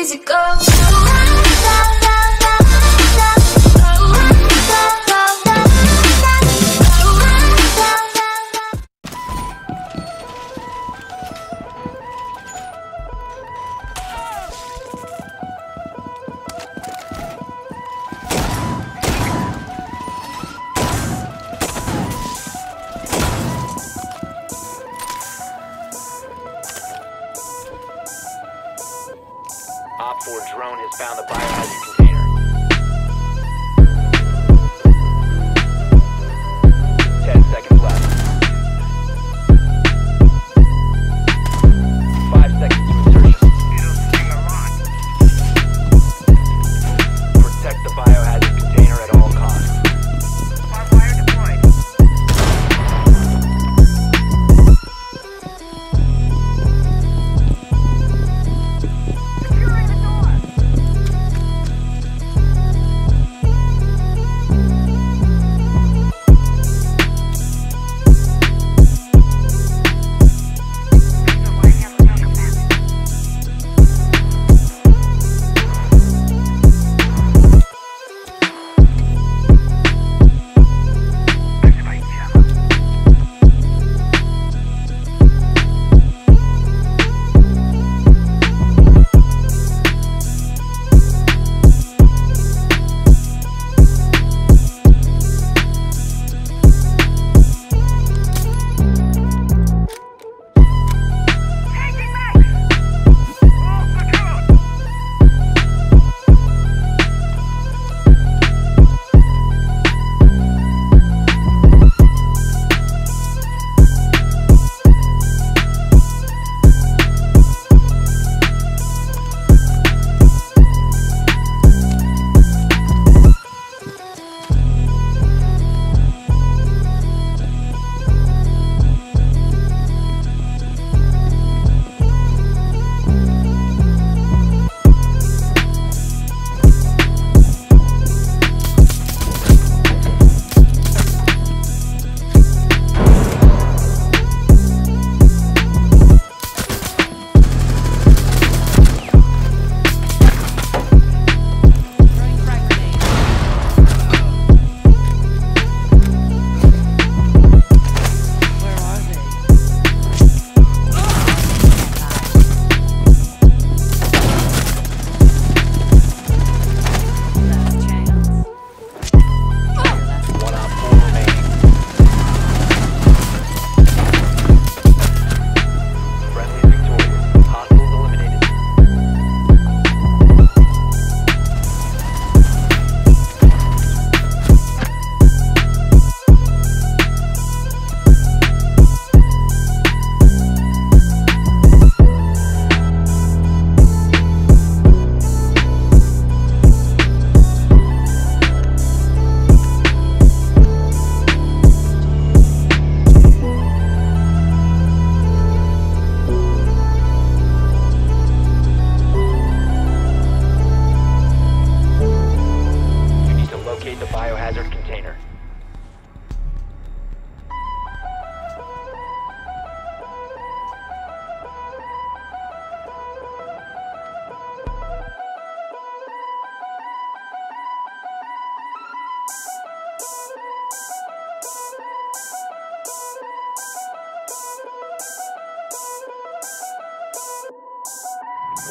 easy go. drone has found the biohazard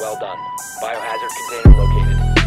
Well done. Biohazard container located.